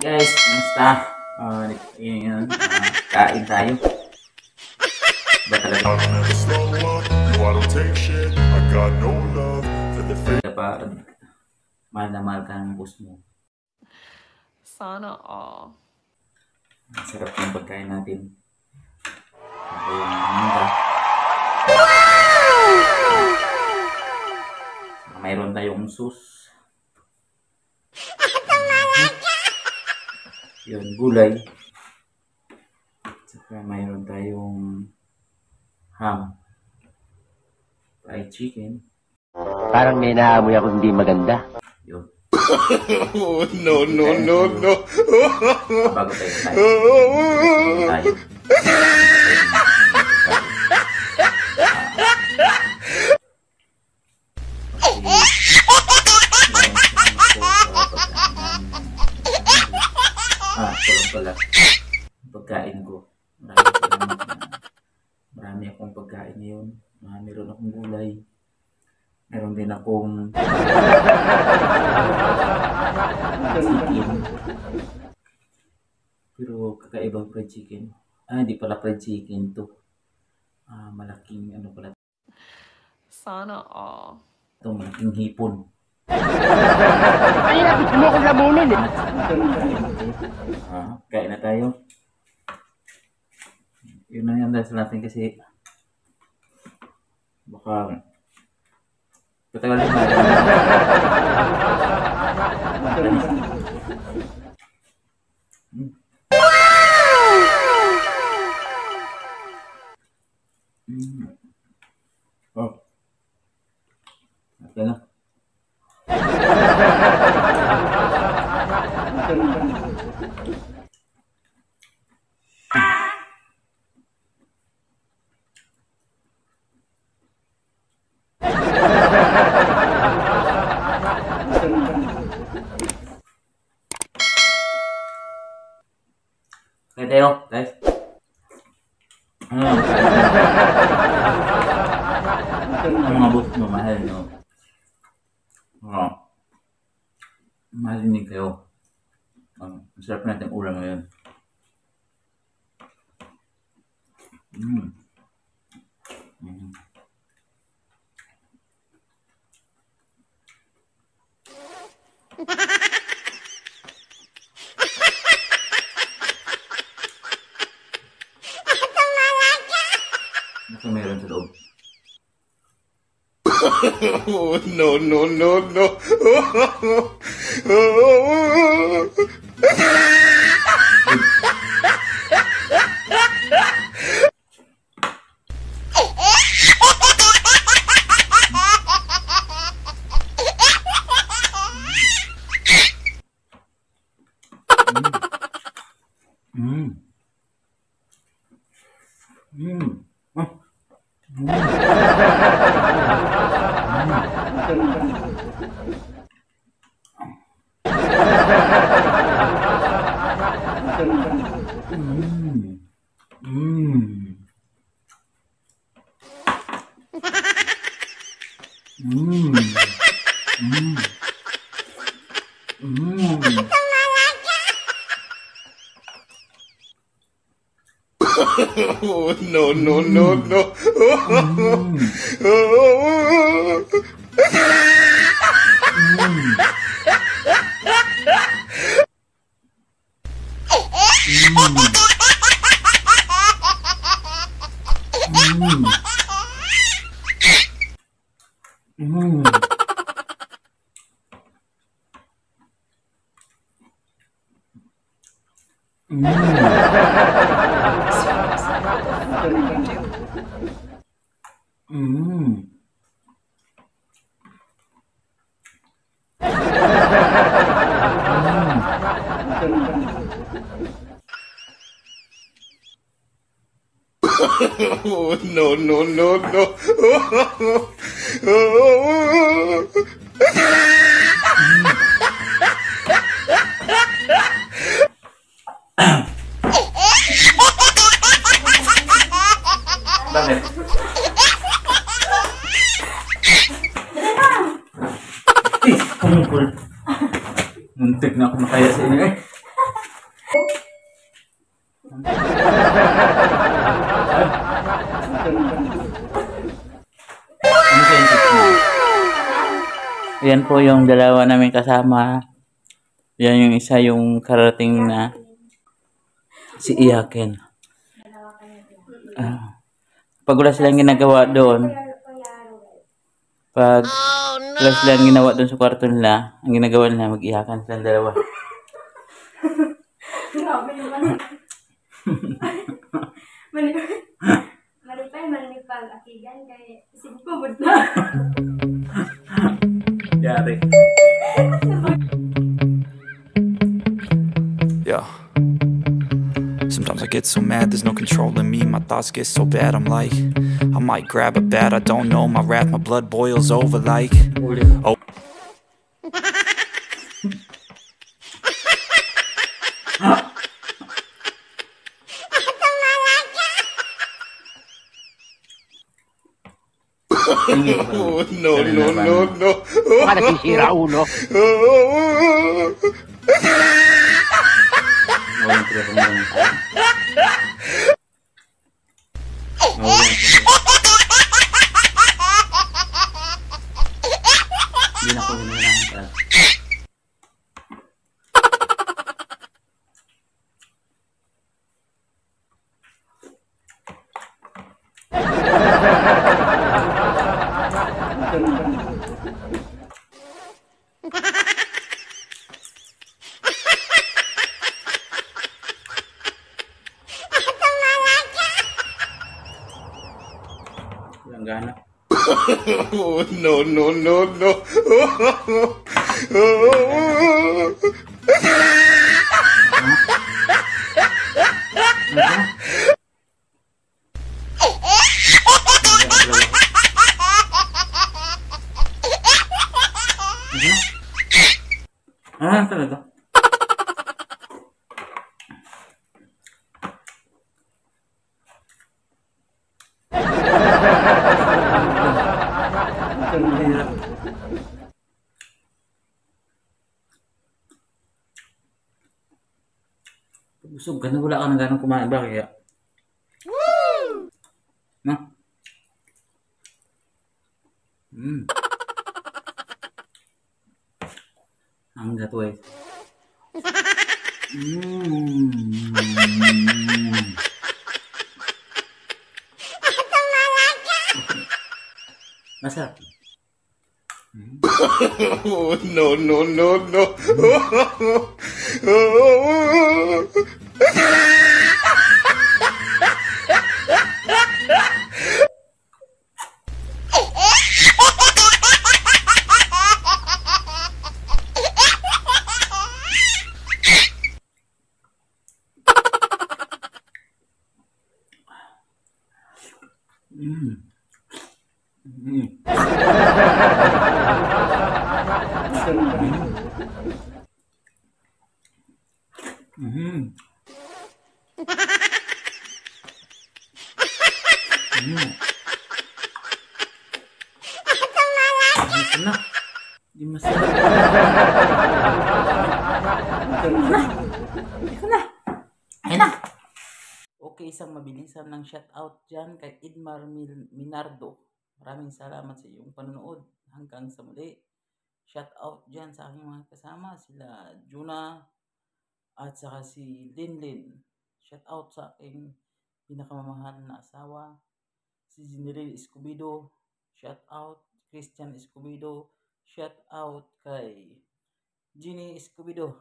Guys, kumusta? Uh, yun, uh, kain tayo. Ba talaga? Kapag mahal na mahal ka ng boss mo. Sana all. Ang sarap ng pagkain natin. Ito yung mangga. Saka Mayroon tayong sus. Yun, gulay. Saka mayroon tayong ham. Fried chicken. Parang may naamoy ako hindi maganda. Yun. Oh no no no no Bago tayo tayo. tayo. Meron akong gulay. Meron din akong chicken. Pero kakaibang fried chicken. Ah, hindi pala fried chicken to. Ah, malaking ano pala Sana all. to, malaking hipon. Ay, gusto mo akong lamunin eh. Ah, kain na tayo. Yun na yan sa natin kasi baka patagal na Nghe thấy không? Đấy. Ừ. 엄마부터 말해요. 어. 맛있으니까요. 어, 셀프한테 오라면. 음. Oh no no no no Mm. Mm. Mm. Mm. Mm. Oh no no no no Mm. Mm. Oh no no no no Bakit? Eh, kumukul. Muntik na ako makaya sa inyo eh. Yan po yung dalawa namin kasama. Yan yung isa yung karating na si Iyakin. Ah. Pag wala silang ginagawa doon, pag wala silang ginawa doon sa kwarto nila, ang ginagawa nila, mag-iyakan silang dalawa. Grabe naman. Malipay, malipag. Akigan kay sigpubod na. Yari. Yeah. Sometimes I get so mad, there's no control in me. My thoughts get so bad, I'm like, I might grab a bat, I don't know. My wrath, my blood boils over like. Oh. Tingin ko. No, no, no, no. Baka nasisira ulo. Walang pinapanggalan sa akin. Walang Hindi na ko hinahanap. Oh, no, no, no, no. Ah, Busog ka na, wala ka na ganang kumain. Bakit kaya? Na? Hmm. Ang gato eh. Mm. Masarap. No, no, no, no. Mm. Mm. Mm. Mm. Na. Okay, isang mabilisan ng shoutout dyan kay Idmar Minardo. Maraming salamat sa iyong panonood. Hanggang sa muli. Shoutout dyan sa aking mga kasama. Sila Juna at saka si Linlin. Shoutout sa aking pinakamamahal na asawa. Si General Escobedo. Shoutout Christian Escobedo. Shoutout kay Ginny Escobedo.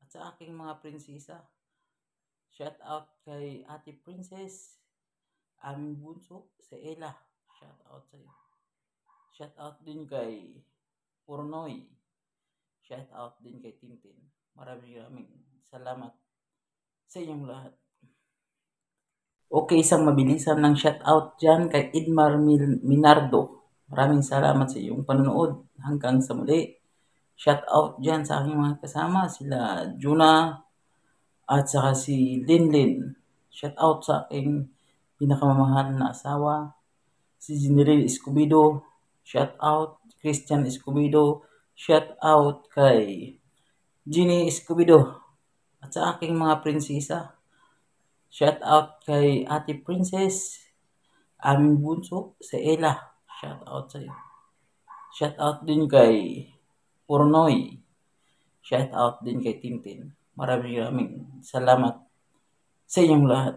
At sa aking mga prinsesa. Shout out kay Ate Princess, aming bunso, si Ella. Shout out sa iyo. Shout out din kay Purnoy. Shout out din kay Tintin. Maraming maraming salamat sa inyong lahat. Okay, isang mabilisan ng shout out dyan kay Idmar Minardo. Maraming salamat sa iyong panonood. Hanggang sa muli. Shout out dyan sa aking mga kasama. Sila Juna, at saka si Linlin. Shout out sa aking pinakamamahal na asawa. Si General Escobedo. Shout out Christian Escobedo. Shout out kay Ginny Escobedo. At sa aking mga prinsesa. Shout out kay Ate Princess, aming bunso, si Ella. Shout out sa'yo. Shout out din kay Purnoy. Shout out din kay Tintin. Maraming maraming salamat sa inyong lahat.